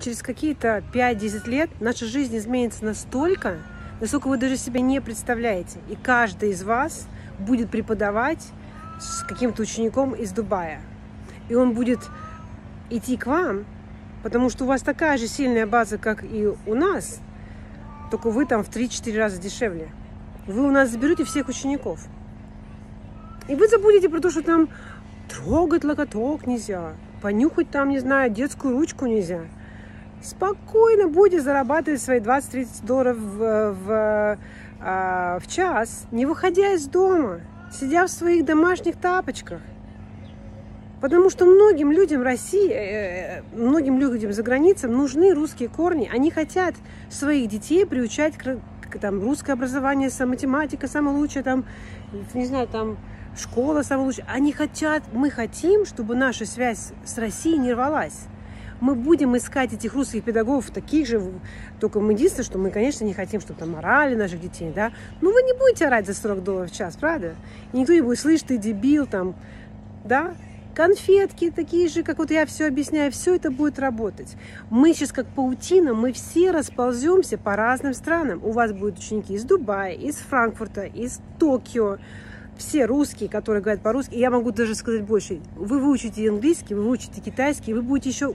через какие-то 5-10 лет наша жизнь изменится настолько, насколько вы даже себе не представляете. И каждый из вас будет преподавать с каким-то учеником из Дубая. И он будет идти к вам, потому что у вас такая же сильная база, как и у нас, только вы там в 3-4 раза дешевле. Вы у нас заберете всех учеников. И вы забудете про то, что там трогать локоток нельзя, понюхать там, не знаю, детскую ручку нельзя. Спокойно будете зарабатывать свои 20-30 долларов в, в, а, в час, не выходя из дома, сидя в своих домашних тапочках. Потому что многим людям России, э, э, многим людям за границей нужны русские корни. Они хотят своих детей приучать к, к там, русское образование, математика самое лучшее, там, не знаю, там, школа самая лучшая. Они хотят, мы хотим, чтобы наша связь с Россией не рвалась. Мы будем искать этих русских педагогов таких же, только мы единственное, что мы, конечно, не хотим, чтобы там орали наших детей, да. Но вы не будете орать за 40 долларов в час, правда? И никто не будет слышать, ты дебил, там, да. Конфетки такие же, как вот я все объясняю, все это будет работать. Мы сейчас как паутина, мы все располземся по разным странам. У вас будут ученики из Дубая, из Франкфурта, из Токио, все русские, которые говорят по-русски, я могу даже сказать больше, вы выучите английский, вы выучите китайский, вы будете еще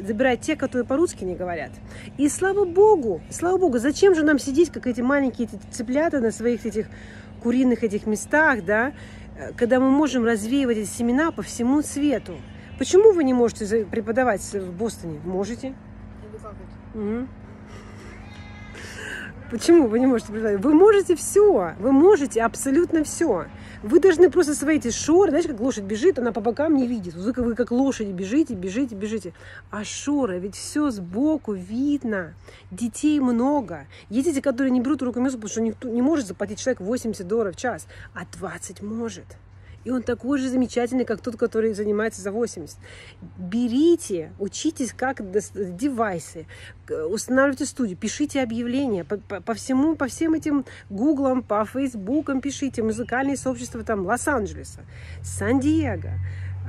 забирать те, которые по-русски не говорят. И слава богу, слава богу, зачем же нам сидеть, как эти маленькие эти цыплята на своих этих куриных этих местах, да, когда мы можем развеивать эти семена по всему свету. Почему вы не можете преподавать в Бостоне? Можете. Угу. Почему вы не можете представить? Вы можете все. Вы можете абсолютно все. Вы должны просто свои эти шоры, знаете, как лошадь бежит, она по бокам не видит. Вы, вы как лошади бежите, бежите, бежите. А шоры, ведь все сбоку видно. Детей много. Есть эти, которые не берут руками, потому что никто не может заплатить человек 80 долларов в час, а 20 может. И он такой же замечательный, как тот, который занимается за 80. Берите, учитесь, как девайсы, устанавливайте студию, пишите объявления по, по, по всему, по всем этим гуглам, по фейсбукам пишите, музыкальные сообщества там Лос-Анджелеса, Сан-Диего,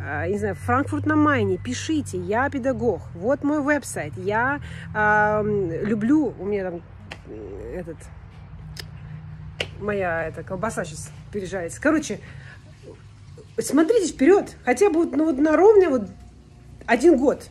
а, не знаю, Франкфурт на Майне, пишите, я педагог, вот мой веб-сайт, я э, люблю, у меня там этот, моя эта колбаса сейчас пережарится. Короче, смотрите вперед, хотя бы ну, вот на ровно вот один год.